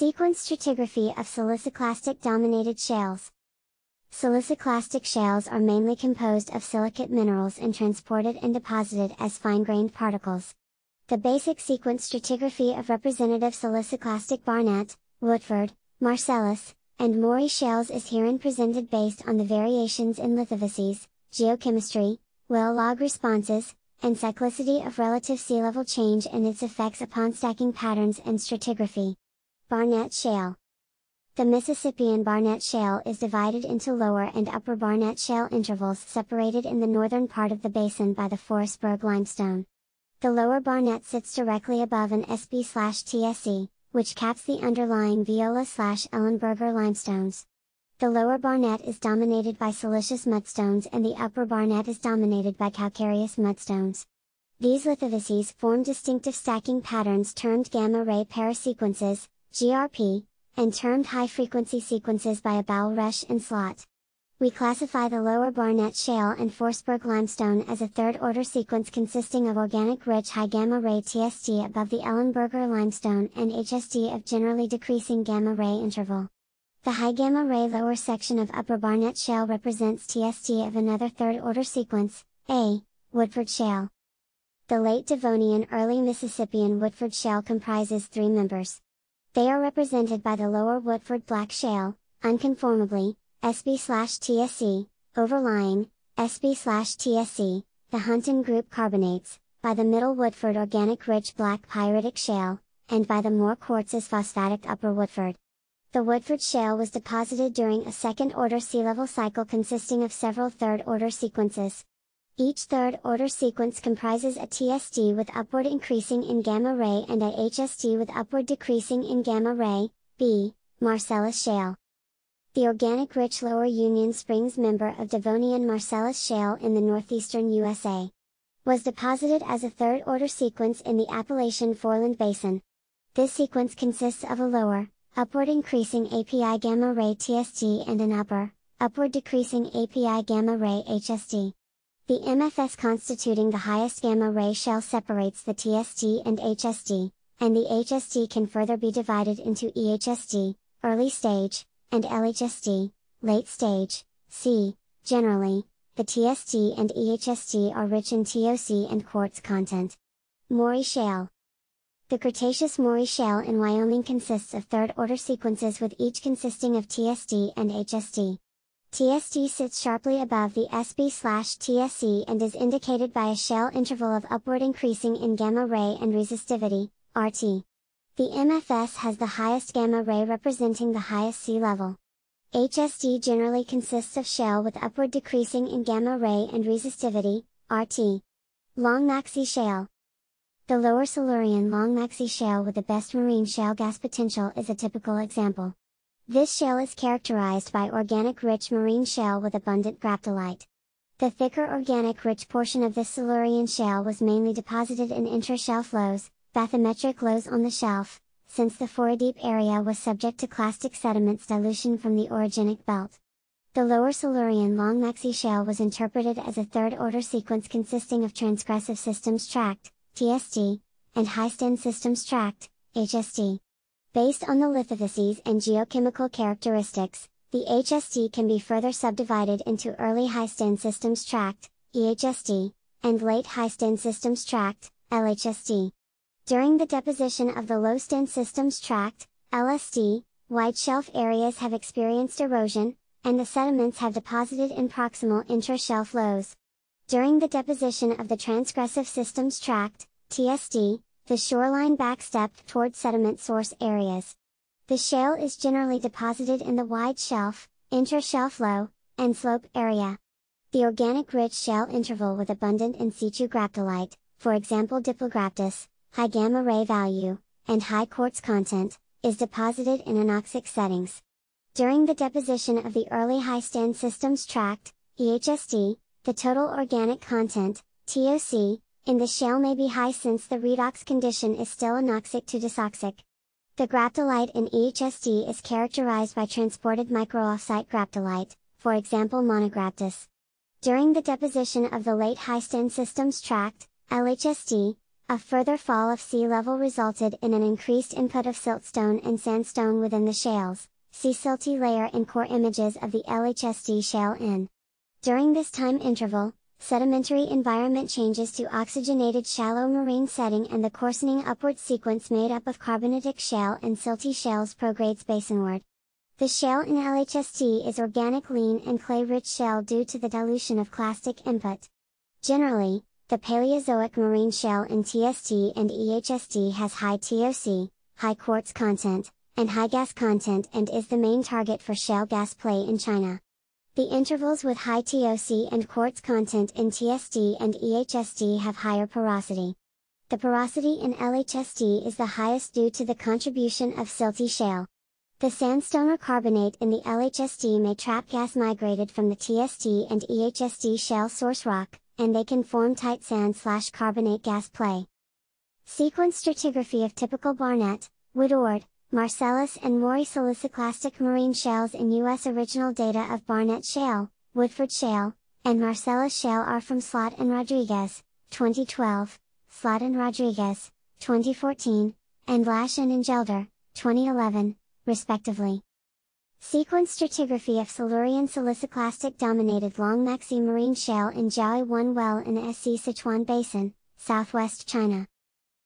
Sequence stratigraphy of siliciclastic dominated shales. Siliciclastic shales are mainly composed of silicate minerals and transported and deposited as fine-grained particles. The basic sequence stratigraphy of representative siliciclastic Barnett, Woodford, Marcellus, and Mowry shales is herein presented based on the variations in lithofacies, geochemistry, well log responses, and cyclicity of relative sea level change and its effects upon stacking patterns and stratigraphy. Barnett Shale The Mississippian Barnett Shale is divided into lower and upper Barnett Shale intervals separated in the northern part of the basin by the Forestburg limestone. The lower Barnett sits directly above an SB-TSE, which caps the underlying Viola-Ellenburger limestones. The lower Barnett is dominated by siliceous mudstones and the upper Barnett is dominated by calcareous mudstones. These lithofacies form distinctive stacking patterns termed gamma-ray parasequences, GRP, and termed high-frequency sequences by Abou-Resh and Slatt. We classify the lower Barnett Shale and Forestburg limestone as a third-order sequence consisting of organic-rich high gamma-ray TST above the Ellenburger limestone and HST of generally decreasing gamma-ray interval. The high gamma-ray lower section of Upper Barnett Shale represents TST of another third-order sequence, A, Woodford Shale. The late Devonian early Mississippian Woodford Shale comprises three members. They are represented by the lower Woodford Black Shale, unconformably, SB/TSE, overlying, SB/TSE, the Hunton Group carbonates, by the middle Woodford Organic Rich Black Pyritic Shale, and by the more quartzous phosphatic Upper Woodford. The Woodford Shale was deposited during a second-order sea level cycle consisting of several third-order sequences. Each third-order sequence comprises a TST with upward increasing in gamma ray and a HST with upward decreasing in gamma ray, B, Marcellus Shale. The organic rich Lower Union Springs member of Devonian Marcellus Shale in the northeastern USA was deposited as a third-order sequence in the Appalachian Foreland Basin. This sequence consists of a lower, upward increasing API gamma ray TST and an upper, upward decreasing API gamma ray HST. The MFS constituting the highest gamma ray shell separates the TST and HST, and the HST can further be divided into EHST, early stage, and LHST, late stage. C. Generally, the TST and EHST are rich in TOC and quartz content. Mowry Shale The Cretaceous Mowry Shale in Wyoming consists of third-order sequences with each consisting of TST and HST. TST sits sharply above the SB slash TSE and is indicated by a shale interval of upward increasing in gamma ray and resistivity, RT. The MFS has the highest gamma ray representing the highest sea level. HST generally consists of shale with upward decreasing in gamma ray and resistivity, RT. Longmaxi Shale. The lower Silurian Longmaxi Shale with the best marine shale gas potential is a typical example. This shale is characterized by organic rich marine shale with abundant graptolite. The thicker organic rich portion of this Silurian shale was mainly deposited in intra-shelf lows, bathymetric lows on the shelf, since the foredeep area was subject to clastic sediments dilution from the orogenic belt. The lower Silurian Longmaxi shale was interpreted as a third-order sequence consisting of transgressive systems tract, TST, and high-stand systems tract, HST. Based on the lithofacies and geochemical characteristics, the HST can be further subdivided into early high-stand systems tract, EHST, and late high-stand systems tract, LHST. During the deposition of the low-stand systems tract, LST, wide shelf areas have experienced erosion, and the sediments have deposited in proximal intra-shelf lows. During the deposition of the transgressive systems tract, TST, the shoreline backstepped toward sediment source areas. The shale is generally deposited in the wide shelf, inter-shelf low, and slope area. The organic rich shale interval with abundant in situ graptolite, for example Diplograptus, high gamma ray value, and high quartz content, is deposited in anoxic settings. During the deposition of the early high stand systems tract, EHST, the total organic content, TOC, in the shale may be high since the redox condition is still anoxic to dysoxic. The graptolite in EHST is characterized by transported microoffsite graptolite, for example monograptus. During the deposition of the late high stand systems tract, LHST, A further fall of sea level resulted in an increased input of siltstone and sandstone within the shales. See silty layer in core images of the LHST shale in. During this time interval, sedimentary environment changes to oxygenated shallow marine setting and the coarsening upward sequence made up of carbonitic shale and silty shales progrades basinward. The shale in LHST is organic lean and clay-rich shale due to the dilution of clastic input. Generally, the Paleozoic marine shale in TST and EHST has high TOC, high quartz content, and high gas content and is the main target for shale gas play in China. The intervals with high TOC and quartz content in TST and EHST have higher porosity. The porosity in LHST is the highest due to the contribution of silty shale. The sandstone or carbonate in the LHST may trap gas migrated from the TST and EHST shale source rock, and they can form tight sand slash carbonate gas play. Sequence stratigraphy of typical Barnett, Woodford, Marcellus and Mowry siliciclastic marine shales in U.S. original data of Barnett Shale, Woodford Shale, and Marcellus Shale are from Slatt and Rodriguez, 2012, Slatt and Rodriguez, 2014, and Lash and Engelder, 2011, respectively. Sequence stratigraphy of Silurian siliciclastic dominated Longmaxi marine shale in Jiaoye 1 well in the SC Sichuan Basin, southwest China.